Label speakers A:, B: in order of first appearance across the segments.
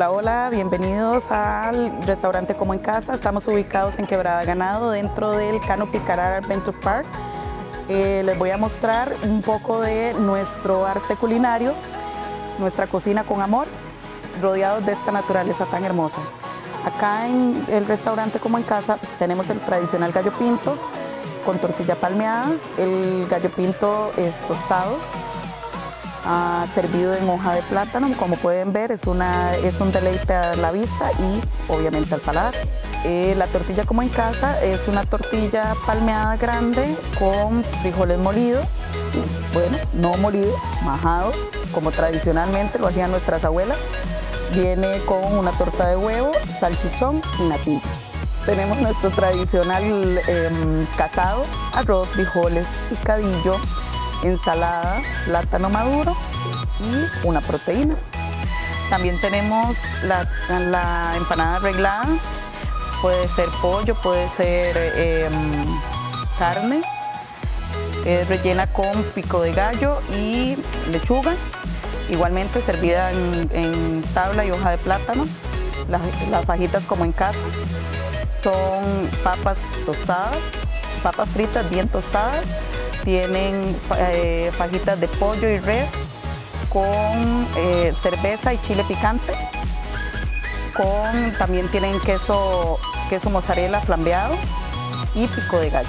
A: Hola, hola, bienvenidos al restaurante Como en Casa. Estamos ubicados en Quebrada Ganado, dentro del Canopy Carar Adventure Park. Eh, les voy a mostrar un poco de nuestro arte culinario, nuestra cocina con amor, rodeados de esta naturaleza tan hermosa. Acá en el restaurante Como en Casa tenemos el tradicional gallo pinto con tortilla palmeada. El gallo pinto es tostado, ah, servido en hoja de plátano. Como pueden ver, es, una, es un deleite a la vista y obviamente al paladar. Eh, la tortilla como en casa es una tortilla palmeada grande con frijoles molidos, bueno, no molidos, majados, como tradicionalmente lo hacían nuestras abuelas. Viene con una torta de huevo, salchichón y natilla. Tenemos nuestro tradicional em, casado, arroz, frijoles, picadillo, ensalada, plátano maduro y una proteína. También tenemos la, empanada arreglada, puede ser pollo, puede ser em, carne, es rellena con pico de gallo y lechuga, igualmente servida en, tabla y hoja de plátano, las fajitas como en casa. Son papas tostadas, papas fritas bien tostadas, tienen eh, fajitas de pollo y res con eh, cerveza y chile picante, con, también tienen queso, queso mozzarella flambeado y pico de gallo.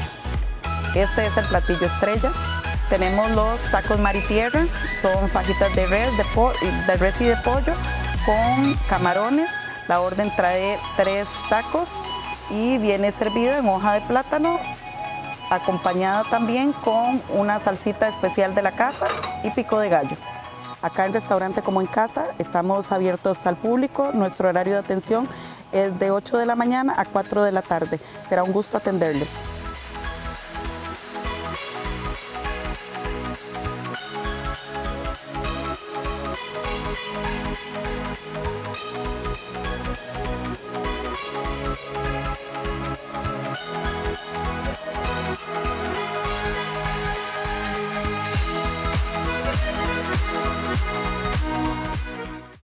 A: Este es el platillo estrella. Tenemos los tacos mar y tierra, son fajitas de res, de, res y de pollo con camarones. La orden trae tres tacos y viene servida en hoja de plátano, acompañada también con una salsita especial de la casa y pico de gallo. Acá en restaurante como en casa estamos abiertos al público, nuestro horario de atención es de 8 de la mañana a 4 de la tarde. Será un gusto atenderles.